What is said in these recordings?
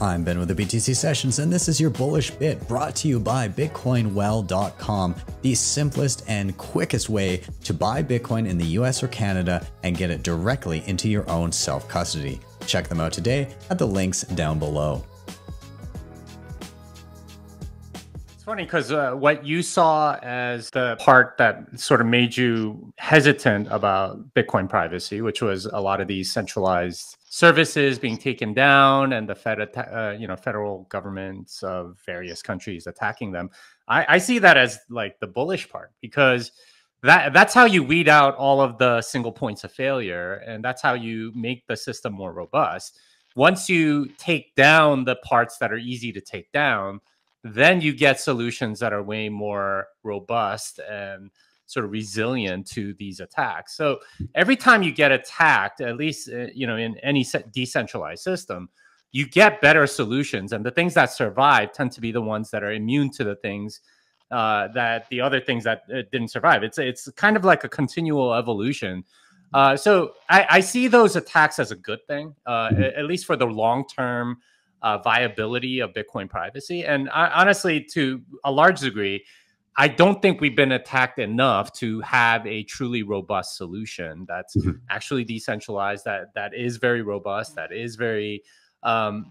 I'm Ben with the BTC Sessions, and this is your bullish bit brought to you by BitcoinWell.com, the simplest and quickest way to buy Bitcoin in the US or Canada and get it directly into your own self custody. Check them out today at the links down below. Funny because uh, what you saw as the part that sort of made you hesitant about Bitcoin privacy, which was a lot of these centralized services being taken down and the Fed, uh, you know, federal governments of various countries attacking them. I, I see that as like the bullish part because that that's how you weed out all of the single points of failure, and that's how you make the system more robust. Once you take down the parts that are easy to take down, then you get solutions that are way more robust and sort of resilient to these attacks. So every time you get attacked, at least uh, you know in any decentralized system, you get better solutions, and the things that survive tend to be the ones that are immune to the things uh, that the other things that uh, didn't survive. It's it's kind of like a continual evolution. Uh, so I, I, see those attacks as a good thing, uh, at least for the long term uh, viability of Bitcoin privacy. And I, honestly, to a large degree, I don't think we've been attacked enough to have a truly robust solution that's mm-hmm. actually decentralized, that that is very robust, that is very, um,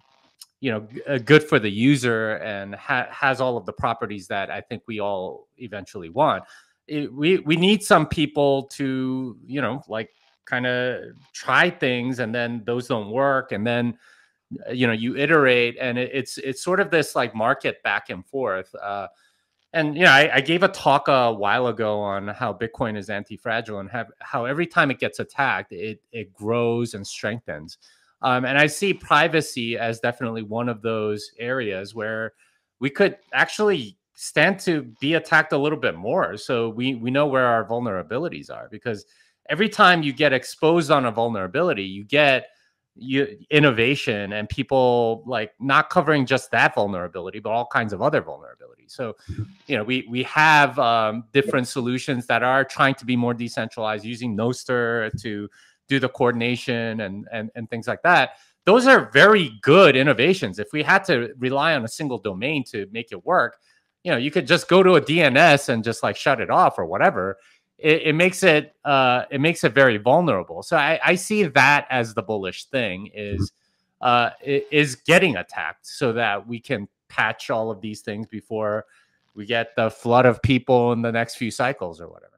you know, uh, good for the user and ha- has all of the properties that I think we all eventually want. It, we we need some people to, you know, like kind of try things and then those don't work and then you know you iterate and it, it's it's sort of this like market back and forth. Uh, and you know, I, I, gave a talk a while ago on how Bitcoin is anti-fragile and have, how every time it gets attacked, it it grows and strengthens. Um, and I see privacy as definitely one of those areas where we could actually stand to be attacked a little bit more. So we we know where our vulnerabilities are because every time you get exposed on a vulnerability, you get you, innovation and people like not covering just that vulnerability, but all kinds of other vulnerabilities. So, you know, we we have um, different solutions that are trying to be more decentralized, using Nostr to do the coordination and and and things like that. Those are very good innovations. If we had to rely on a single domain to make it work, you know, you could just go to a DNS and just like shut it off or whatever it, it makes it uh, it makes it very vulnerable. So I, I see that as the bullish thing is uh, is getting attacked so that we can patch all of these things before we get the flood of people in the next few cycles or whatever.